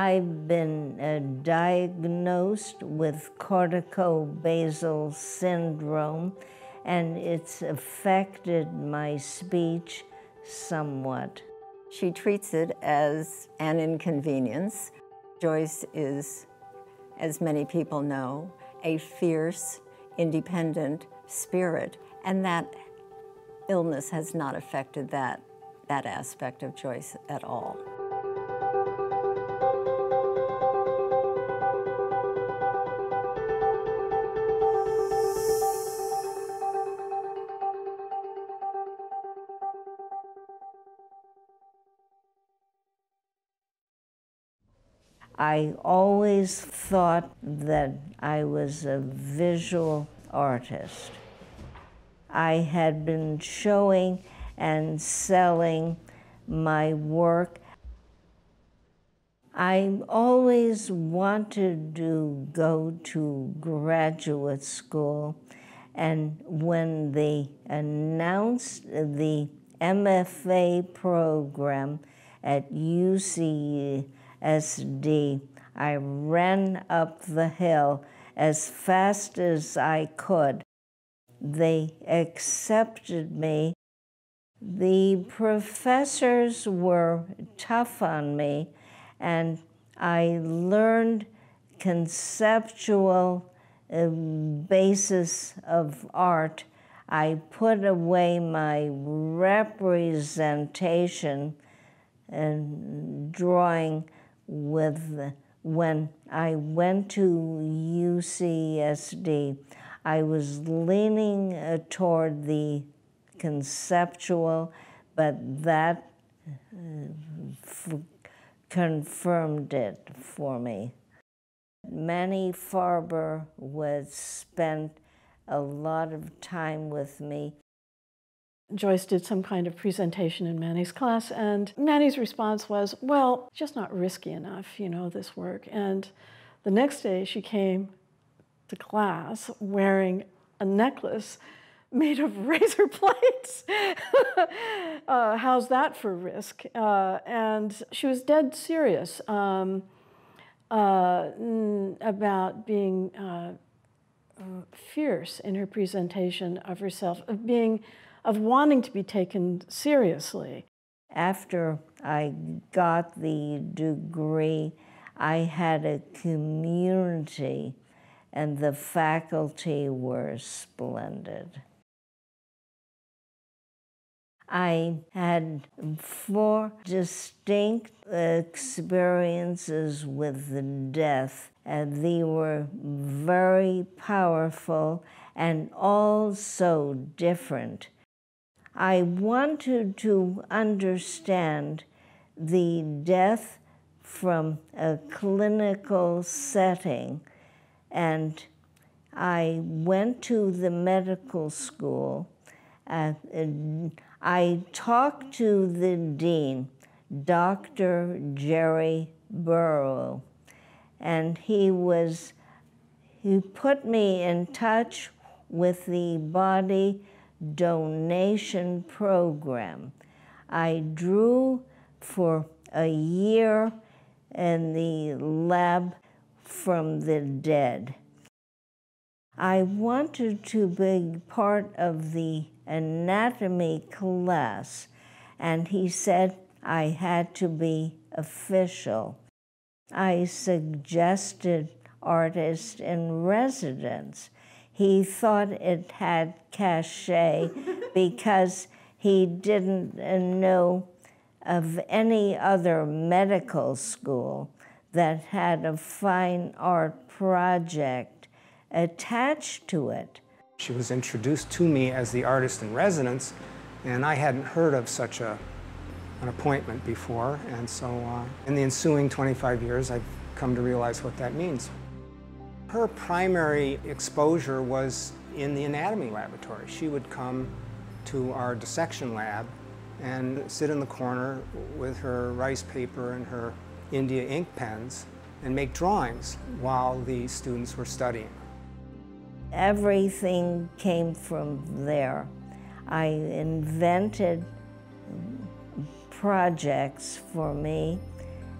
I've been uh, diagnosed with corticobasal syndrome, and it's affected my speech somewhat. She treats it as an inconvenience. Joyce is, as many people know, a fierce, independent spirit, and that illness has not affected that, that aspect of Joyce at all. I always thought that I was a visual artist. I had been showing and selling my work. I always wanted to go to graduate school, and when they announced the MFA program at UC SD. I ran up the hill as fast as I could. They accepted me. The professors were tough on me, and I learned conceptual uh, basis of art. I put away my representation and drawing with when I went to UCSD, I was leaning uh, toward the conceptual, but that uh, confirmed it for me. Manny Farber was spent a lot of time with me Joyce did some kind of presentation in Manny's class, and Manny's response was, Well, just not risky enough, you know, this work. And the next day she came to class wearing a necklace made of razor plates. uh, how's that for risk? Uh, and she was dead serious um, uh, about being uh, fierce in her presentation of herself, of being of wanting to be taken seriously. After I got the degree, I had a community, and the faculty were splendid. I had four distinct experiences with the death, and they were very powerful and all so different. I wanted to understand the death from a clinical setting, and I went to the medical school. Uh, I talked to the dean, Dr. Jerry Burrow, and he was he put me in touch with the body donation program. I drew for a year in the lab from the dead. I wanted to be part of the anatomy class, and he said I had to be official. I suggested artist in residence he thought it had cachet because he didn't know of any other medical school that had a fine art project attached to it. She was introduced to me as the artist in residence, and I hadn't heard of such a, an appointment before, and so uh, in the ensuing 25 years, I've come to realize what that means. Her primary exposure was in the anatomy laboratory. She would come to our dissection lab and sit in the corner with her rice paper and her India ink pens and make drawings while the students were studying. Everything came from there. I invented projects for me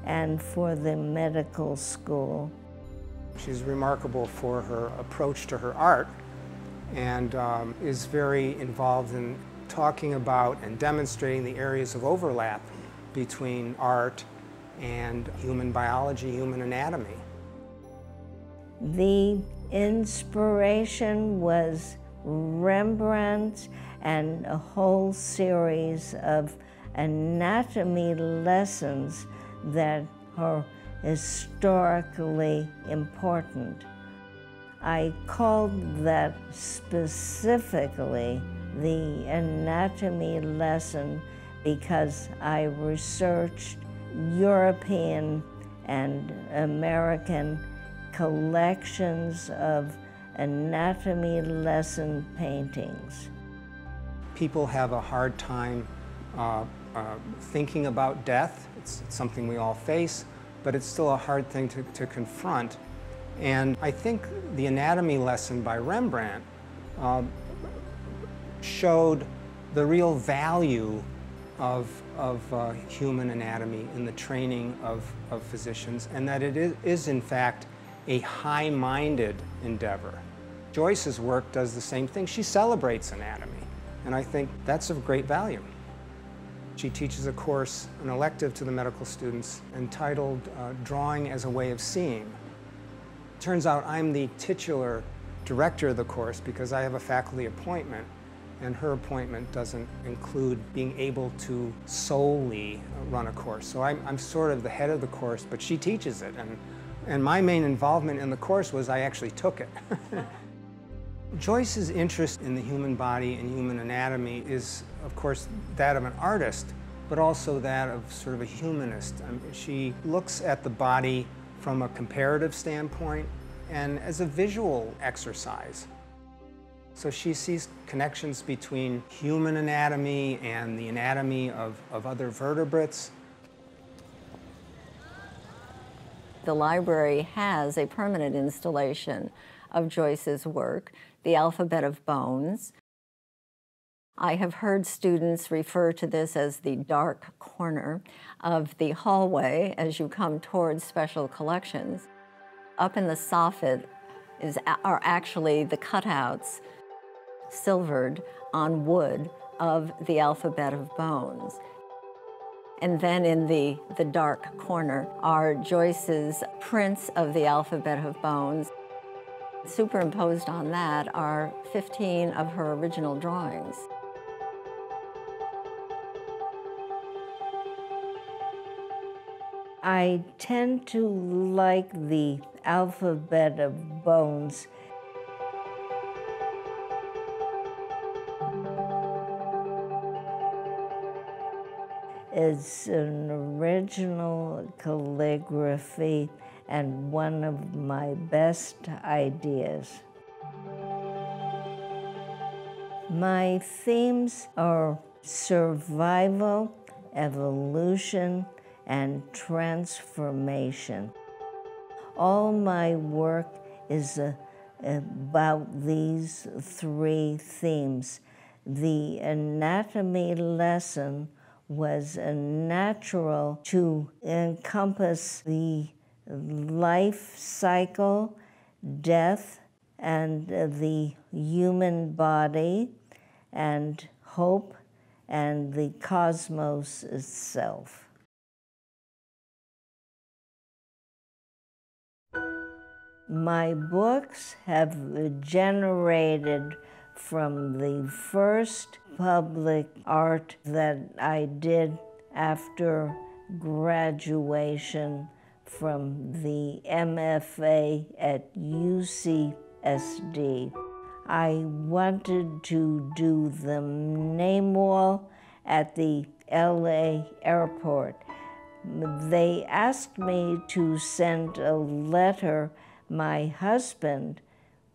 and for the medical school. She's remarkable for her approach to her art and um, is very involved in talking about and demonstrating the areas of overlap between art and human biology, human anatomy. The inspiration was Rembrandt and a whole series of anatomy lessons that are historically important. I called that specifically the anatomy lesson because I researched European and American collections of anatomy lesson paintings. People have a hard time uh, uh, thinking about death. It's, it's, something we all face, but it's still a hard thing to, to confront. And I think the anatomy lesson by Rembrandt uh, showed the real value of, of uh, human anatomy in the training of, of physicians, and that it is, is in fact a high-minded endeavor. Joyce's work does the same thing. She celebrates anatomy, and I think that's of great value. She teaches a course, an elective to the medical students, entitled uh, Drawing as a Way of Seeing. Turns out I'm the titular director of the course because I have a faculty appointment and her appointment doesn't include being able to solely run a course. So I'm, I'm, sort of the head of the course, but she teaches it. And, and my main involvement in the course was I actually took it. Joyce's interest in the human body and human anatomy is, of course, that of an artist, but also that of sort of a humanist. I mean, she looks at the body from a comparative standpoint and as a visual exercise. So she sees connections between human anatomy and the anatomy of, of other vertebrates. The library has a permanent installation of Joyce's work, The Alphabet of Bones. I have heard students refer to this as the dark corner of the hallway as you come towards special collections. Up in the soffit is, are actually the cutouts silvered on wood of the alphabet of bones. And then in the, the dark corner are Joyce's prints of the alphabet of bones. Superimposed on that are 15 of her original drawings. I tend to like the alphabet of bones It's an original calligraphy and one of my best ideas. My themes are survival, evolution, and transformation. All my work is uh, about these three themes. The anatomy lesson was natural to encompass the life cycle, death, and the human body, and hope, and the cosmos itself. My books have generated from the first public art that I did after graduation from the MFA at UCSD. I wanted to do the name wall at the LA airport. They asked me to send a letter my husband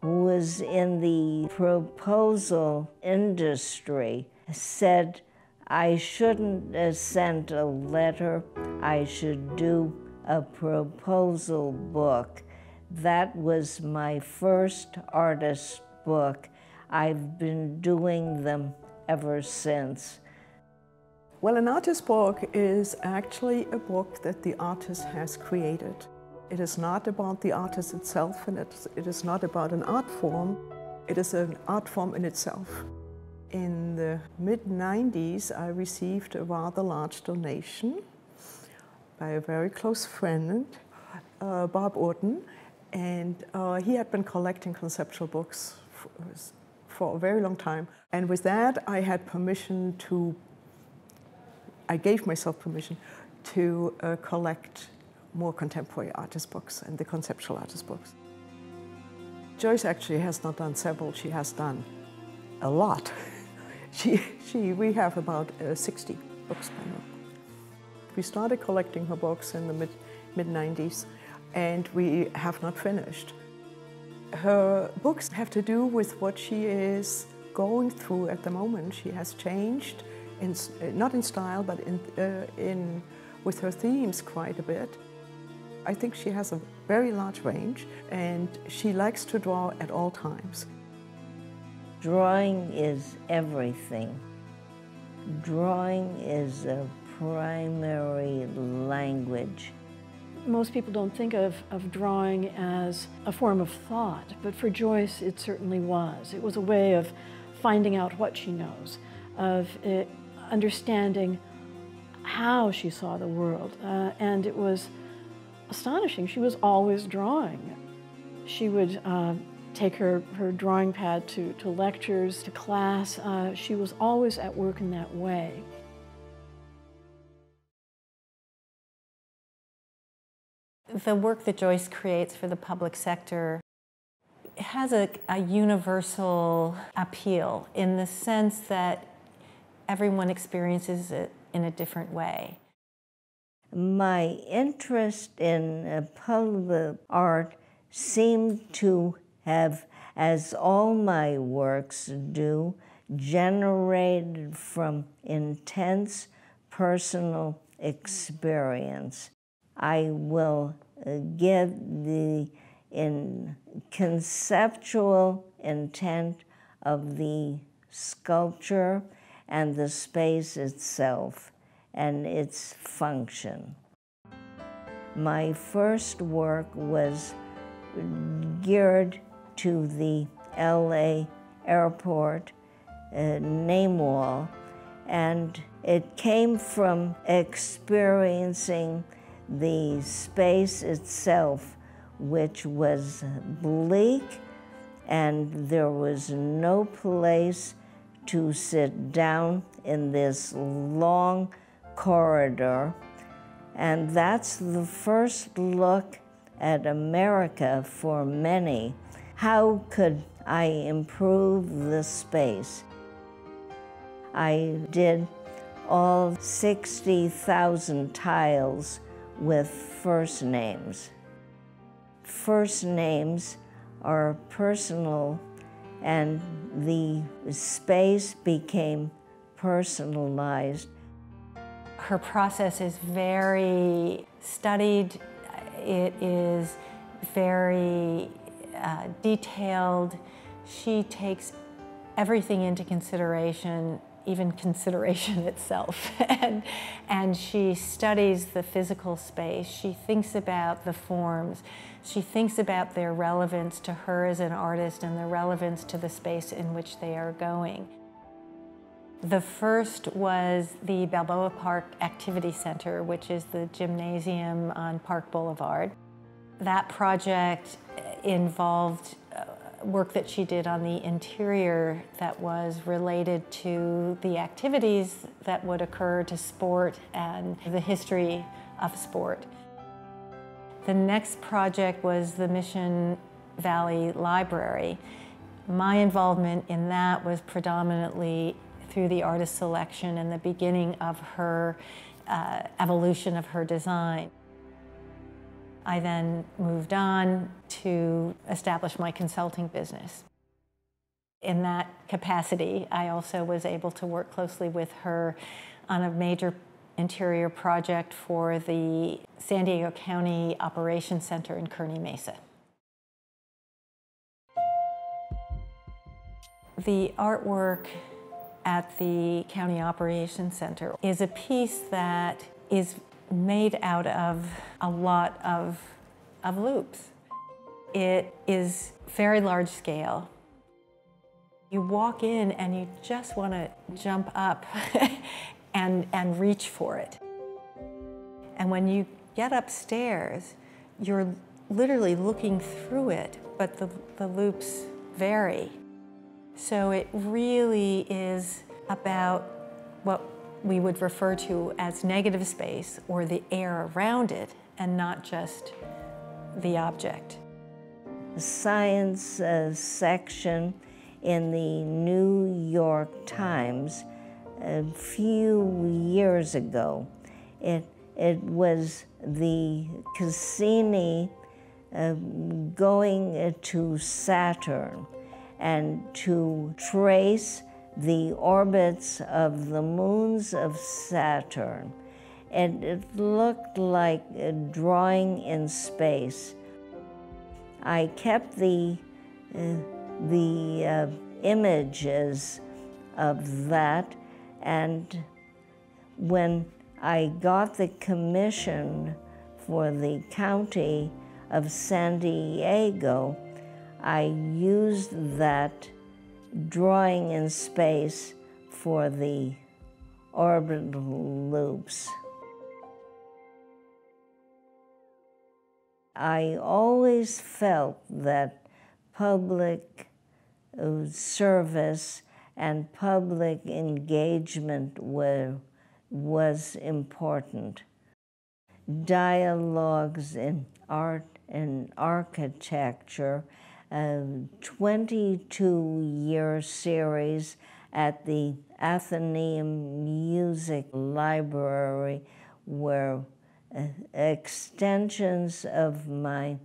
who was in the proposal industry, said I shouldn't have sent a letter, I should do a proposal book. That was my first artist book. I've been doing them ever since. Well, an artist book is actually a book that the artist has created. It is not about the artist itself, and it is not about an art form. It is an art form in itself. In the mid 90s, I received a rather large donation by a very close friend, uh, Bob Orton, and uh, he had been collecting conceptual books for, for, a very long time. And with that, I had permission to, I gave myself permission to uh, collect more contemporary artist books and the conceptual artist books. Joyce actually has not done several, she has done a lot. she, she, we have about uh, 60 books by now. We started collecting her books in the mid, mid 90s and we have not finished. Her books have to do with what she is going through at the moment. She has changed, in, not in style, but in, uh, in, with her themes quite a bit. I think she has a very large range and she likes to draw at all times. Drawing is everything. Drawing is a primary language. Most people don't think of, of drawing as a form of thought, but for Joyce it certainly was. It was a way of finding out what she knows, of uh, understanding how she saw the world, uh, and it was astonishing. She was always drawing. She would uh, take her, her drawing pad to, to lectures, to class. Uh, she was always at work in that way. The work that Joyce creates for the public sector has a, a universal appeal in the sense that everyone experiences it in a different way my interest in uh, public art seemed to have, as all my works do, generated from intense personal experience. I will uh, give the in conceptual intent of the sculpture and the space itself and its function. My first work was geared to the LA airport uh, name wall, and it came from experiencing the space itself, which was bleak, and there was no place to sit down in this long corridor. And that's the first look at America for many. How could I improve the space? I did all 60,000 tiles with first names. First names are personal, and the space became personalized her process is very studied, it is very uh, detailed. She takes everything into consideration, even consideration itself. and, and she studies the physical space. She thinks about the forms. She thinks about their relevance to her as an artist and the relevance to the space in which they are going. The first was the Balboa Park Activity Center, which is the gymnasium on Park Boulevard. That project involved uh, work that she did on the interior that was related to the activities that would occur to sport and the history of sport. The next project was the Mission Valley Library. My involvement in that was predominantly through the artist selection and the beginning of her uh, evolution of her design. I then moved on to establish my consulting business. In that capacity, I also was able to work closely with her on a major interior project for the San Diego County Operations Center in Kearny Mesa. The artwork at the County Operations Center is a piece that is made out of a lot of, of loops. It is very large scale. You walk in and you just want to jump up and, and reach for it. And when you get upstairs, you're literally looking through it, but the, the loops vary. So it really is about what we would refer to as negative space or the air around it and not just the object. The science uh, section in the New York Times a few years ago. It, it was the Cassini uh, going to Saturn and to trace the orbits of the moons of Saturn. And it looked like a drawing in space. I kept the, uh, the uh, images of that, and when I got the commission for the county of San Diego, I used that drawing in space for the orbital loops. I always felt that public uh, service and public engagement were, was important. Dialogues in art and architecture a 22 year series at the Athenaeum Music Library were uh, extensions of my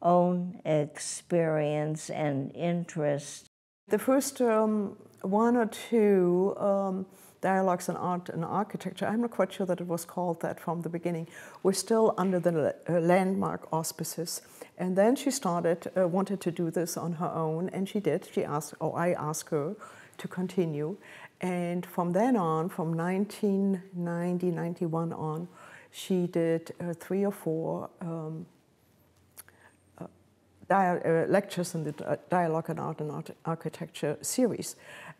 own experience and interest. The first um, one or two um, dialogues on art and architecture, I'm not quite sure that it was called that from the beginning, were still under the landmark auspices. And then she started, uh, wanted to do this on her own, and she did. She asked, or I asked her to continue. And from then on, from 1990, 91 on, she did uh, three or four um, uh lectures in the Dialogue and Art and Art Architecture series.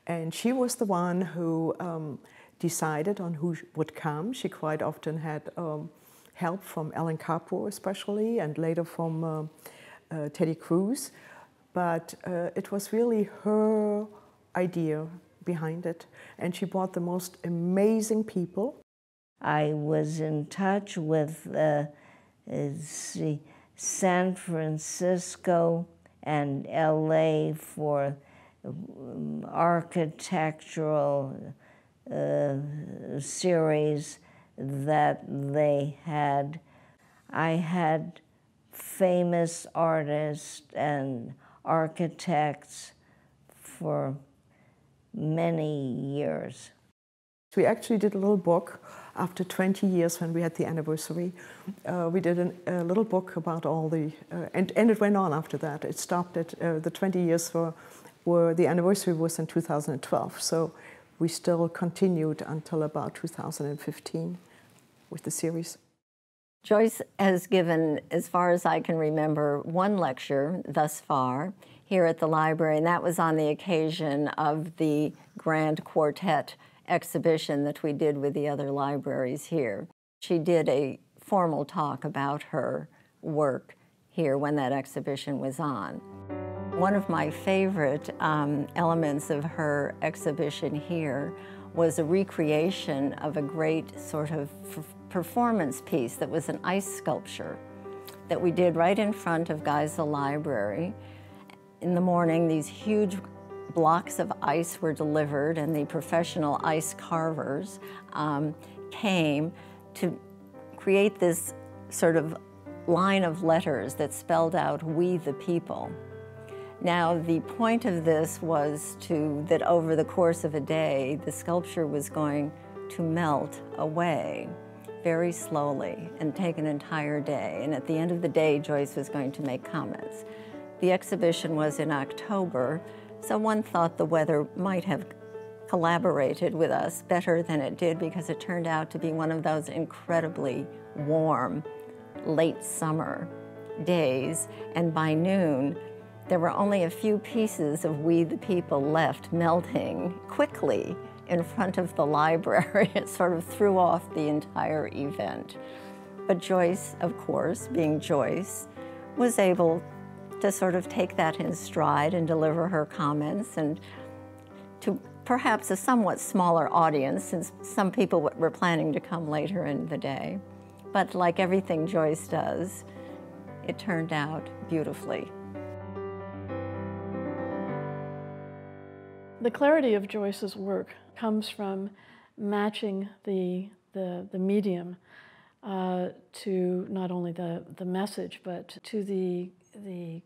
And she was the one who um, decided on who would come. She quite often had um, help from Ellen Capro especially, and later from uh, uh, Teddy Cruz. But uh, it was really her idea behind it, and she brought the most amazing people. I was in touch with uh, see, San Francisco and LA for um, architectural uh, series that they had. I had famous artists and architects for many years. We actually did a little book after 20 years when we had the anniversary. Uh, we did an, a little book about all the, uh, and, and it went on after that. It stopped at uh, the 20 years for, were, the anniversary was in 2012. So we still continued until about 2015 with the series. Joyce has given, as far as I can remember, one lecture thus far here at the library, and that was on the occasion of the Grand Quartet exhibition that we did with the other libraries here. She did a formal talk about her work here when that exhibition was on. One of my favorite um, elements of her exhibition here was a recreation of a great sort of performance piece that was an ice sculpture that we did right in front of Geisel Library. In the morning, these huge blocks of ice were delivered and the professional ice carvers um, came to create this sort of line of letters that spelled out, we the people. Now, the point of this was to, that over the course of a day, the sculpture was going to melt away very slowly and take an entire day. And at the end of the day, Joyce was going to make comments. The exhibition was in October, so one thought the weather might have collaborated with us better than it did because it turned out to be one of those incredibly warm late summer days. And by noon, there were only a few pieces of We the People left melting quickly in front of the library. it sort of threw off the entire event. But Joyce, of course, being Joyce, was able to sort of take that in stride and deliver her comments and to perhaps a somewhat smaller audience since some people were planning to come later in the day. But like everything Joyce does, it turned out beautifully. The clarity of Joyce's work comes from matching the, the, the medium uh, to not only the, the message, but to the, the,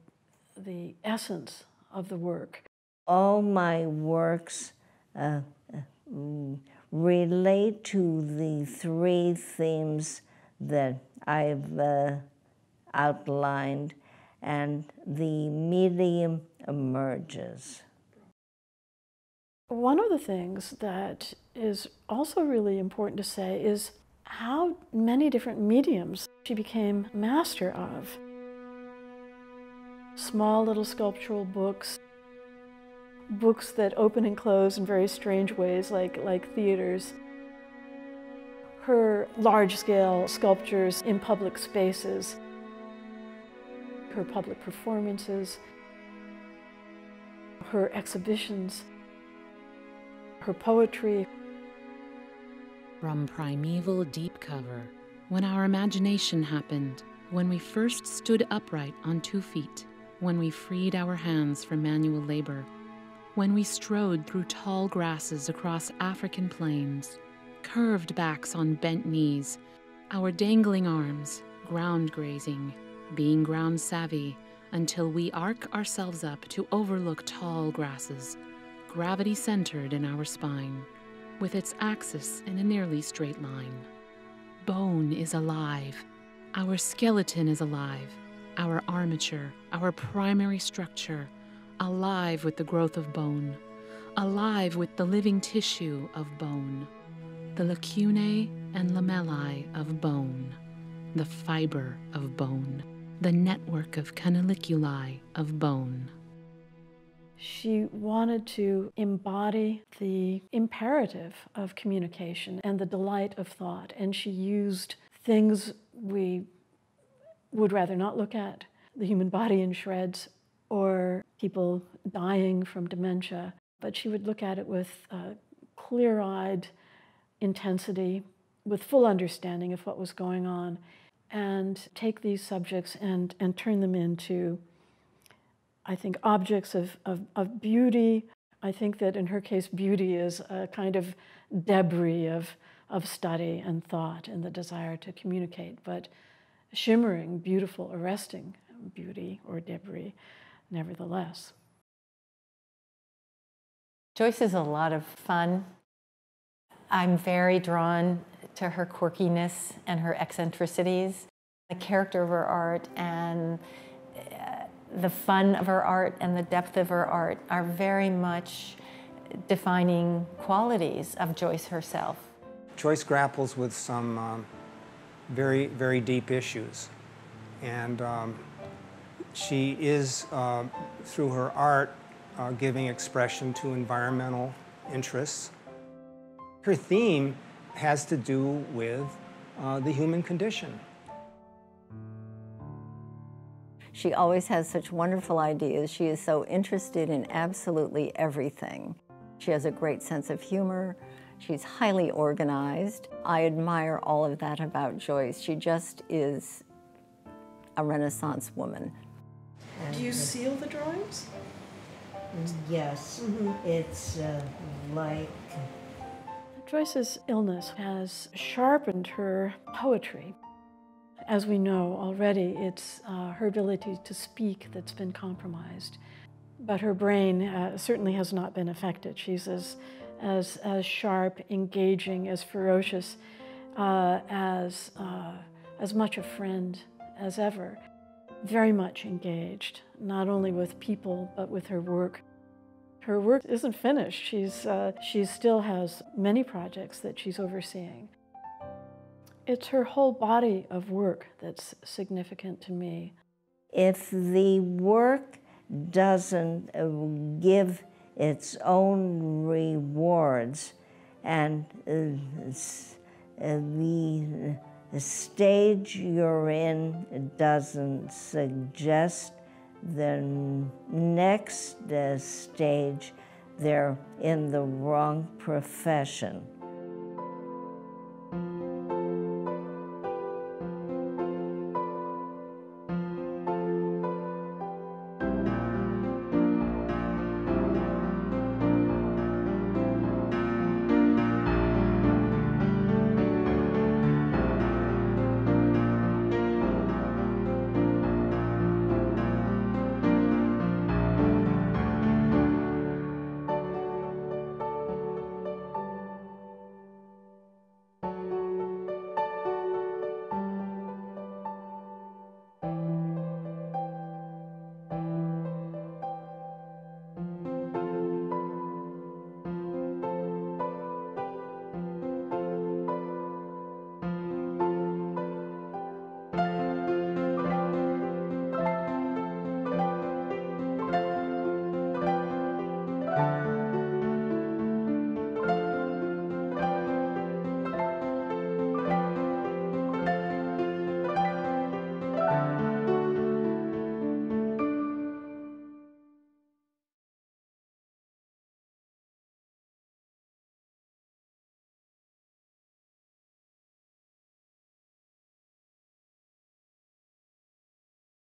the essence of the work. All my works uh, uh, relate to the three themes that I've uh, outlined, and the medium emerges. One of the things that is also really important to say is how many different mediums she became master of. Small little sculptural books, books that open and close in very strange ways, like, like theaters. Her large scale sculptures in public spaces, her public performances, her exhibitions her poetry. From primeval deep cover, when our imagination happened, when we first stood upright on two feet, when we freed our hands from manual labor, when we strode through tall grasses across African plains, curved backs on bent knees, our dangling arms, ground grazing, being ground savvy, until we arc ourselves up to overlook tall grasses gravity centered in our spine, with its axis in a nearly straight line. Bone is alive. Our skeleton is alive. Our armature, our primary structure, alive with the growth of bone, alive with the living tissue of bone, the lacunae and lamellae of bone, the fiber of bone, the network of canaliculi of bone. She wanted to embody the imperative of communication and the delight of thought, and she used things we would rather not look at the human body in shreds or people dying from dementia, but she would look at it with clear eyed intensity, with full understanding of what was going on, and take these subjects and, and turn them into I think, objects of, of, of beauty. I think that in her case, beauty is a kind of debris of, of study and thought and the desire to communicate, but shimmering, beautiful, arresting beauty or debris, nevertheless. Joyce is a lot of fun. I'm very drawn to her quirkiness and her eccentricities, the character of her art, and the fun of her art and the depth of her art are very much defining qualities of Joyce herself. Joyce grapples with some um, very, very deep issues. And um, she is, uh, through her art, uh, giving expression to environmental interests. Her theme has to do with uh, the human condition. She always has such wonderful ideas. She is so interested in absolutely everything. She has a great sense of humor. She's highly organized. I admire all of that about Joyce. She just is a Renaissance woman. Do you seal the drawings? Yes, mm -hmm. it's uh, like. Joyce's illness has sharpened her poetry. As we know already, it's uh, her ability to speak that's been compromised. But her brain uh, certainly has not been affected. She's as, as, as sharp, engaging, as ferocious, uh, as, uh, as much a friend as ever. Very much engaged, not only with people, but with her work. Her work isn't finished. She's, uh, she still has many projects that she's overseeing. It's her whole body of work that's significant to me. If the work doesn't uh, give its own rewards and uh, uh, the stage you're in doesn't suggest the next uh, stage, they're in the wrong profession.